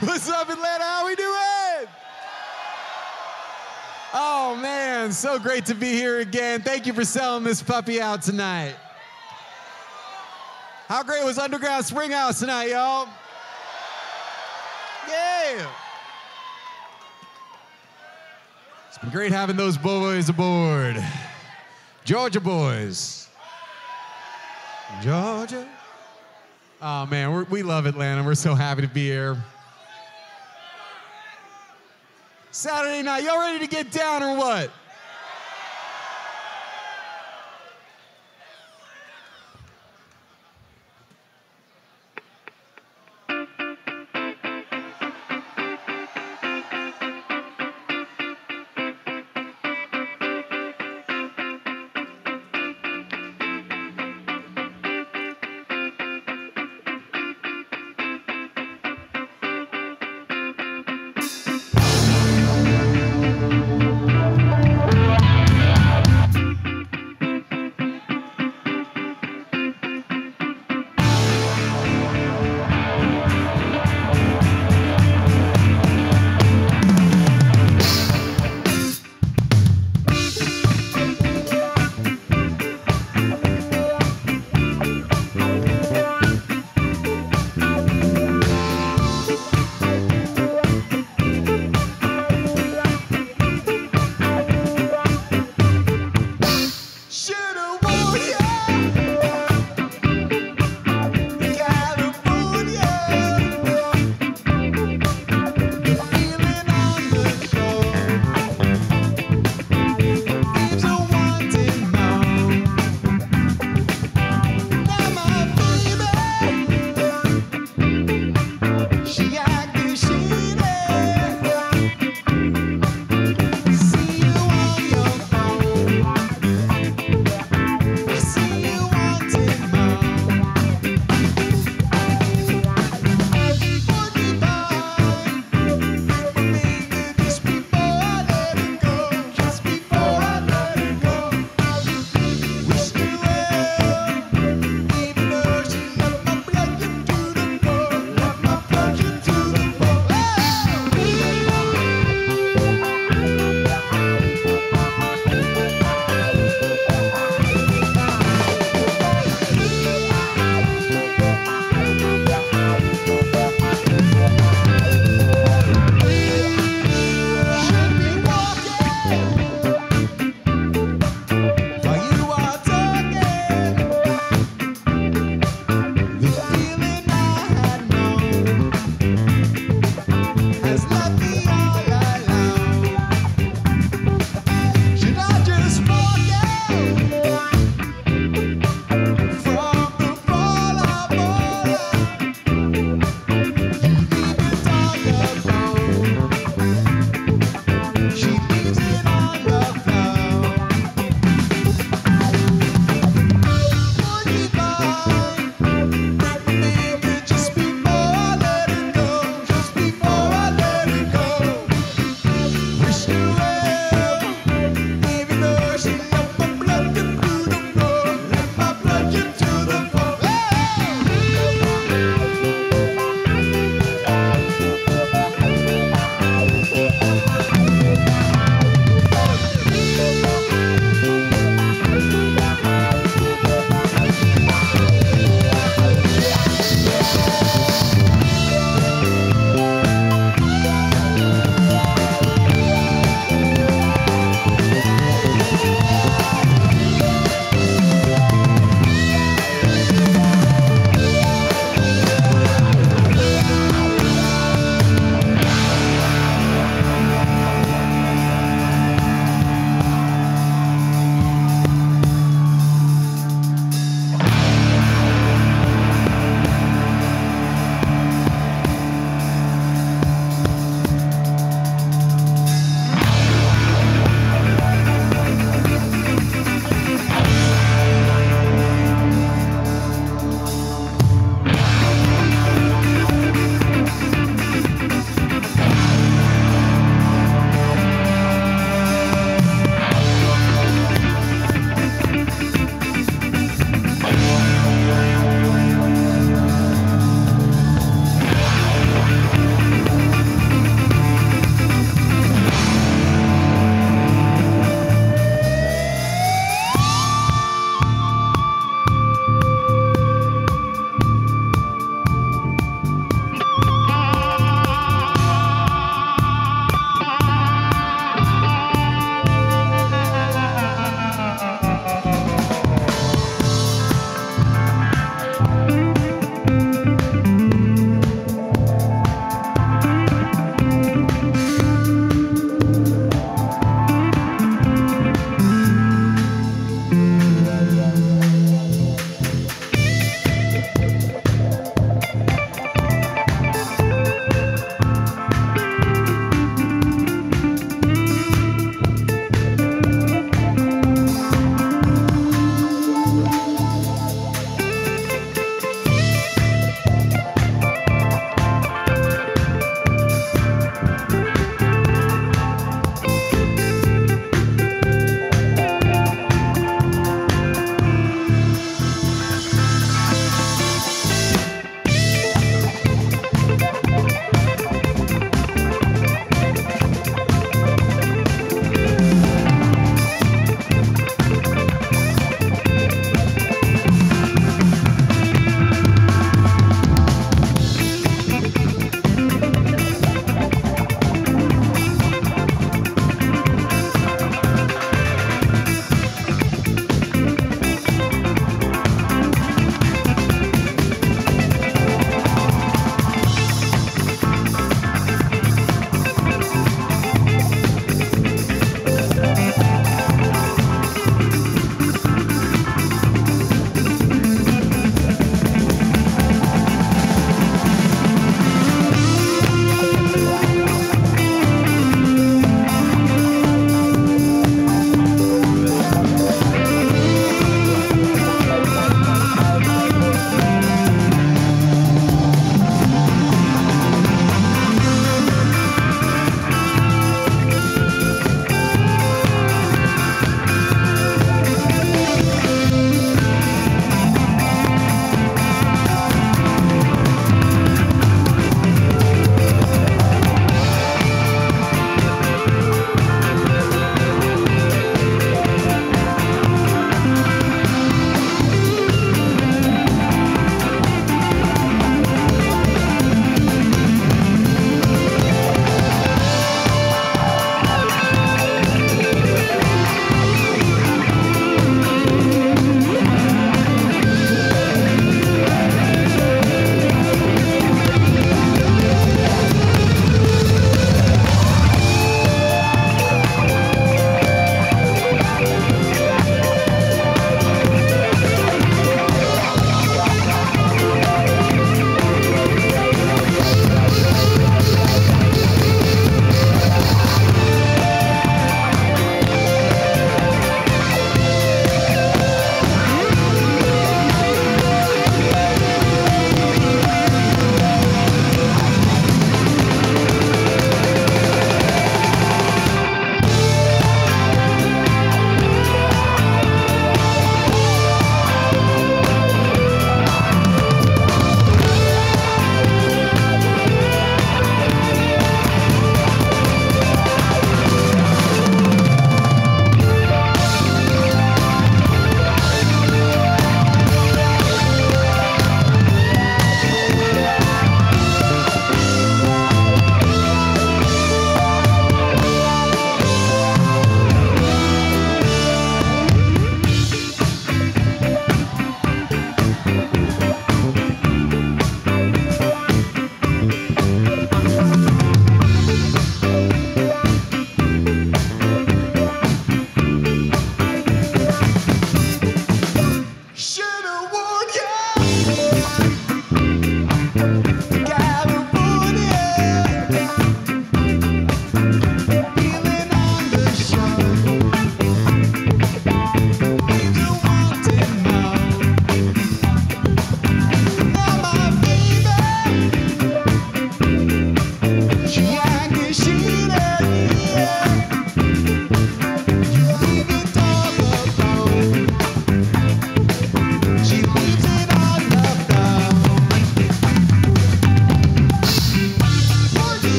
What's up, Atlanta? How we doing? Oh man, so great to be here again. Thank you for selling this puppy out tonight. How great was Underground Springhouse tonight, y'all? Yeah. It's been great having those boys aboard. Georgia boys. Georgia. Oh man, we love Atlanta. We're so happy to be here. Saturday night, y'all ready to get down or what?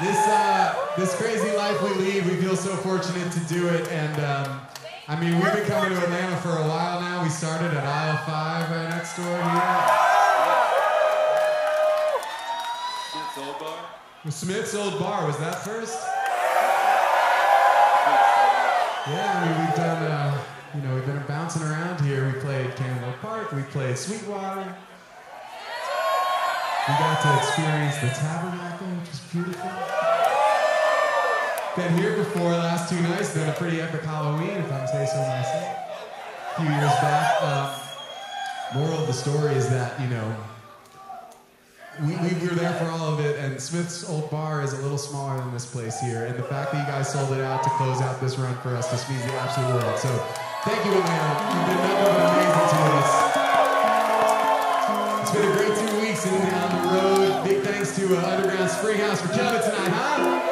This uh, this crazy life we lead, we feel so fortunate to do it, and um, I mean we've been coming to Atlanta for a while now. We started at aisle five right next door here. Smith's Olde Bar. Smith's Olde Bar was that first? Yeah, I mean we've done uh, you know we've been bouncing around here. We played Candler Park, we played Sweetwater. We got to experience the Tabernacle, which was beautiful. Been here before last two nights, been a pretty epic Halloween, if I say so myself. A few years back. Um, moral of the story is that, you know, we, we were there for all of it, and Smith's Olde Bar is a little smaller than this place here, and the fact that you guys sold it out to close out this run for us just means the absolute world. So, thank you, Atlanta. You've been nothing but amazing to us. It's been a great two weeks in the road. Big thanks to uh, Underground Springhouse for it tonight, huh?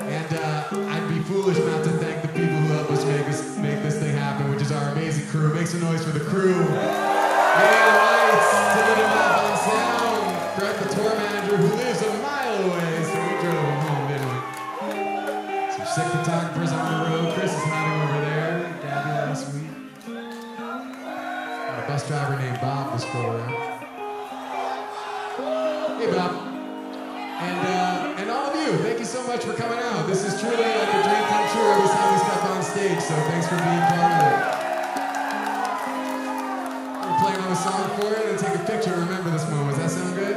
And uh, I'd be foolish not to thank the people who helped us make this make this thing happen, which is our amazing crew. Make some noise for the crew. Bob to. Hey, Bob. And, uh, and all of you, thank you so much for coming out. This is truly like a dream come true every time we step on stage, so thanks for being part of it. We're playing on a song for it and take a picture and remember this moment. Does that sound good?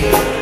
you.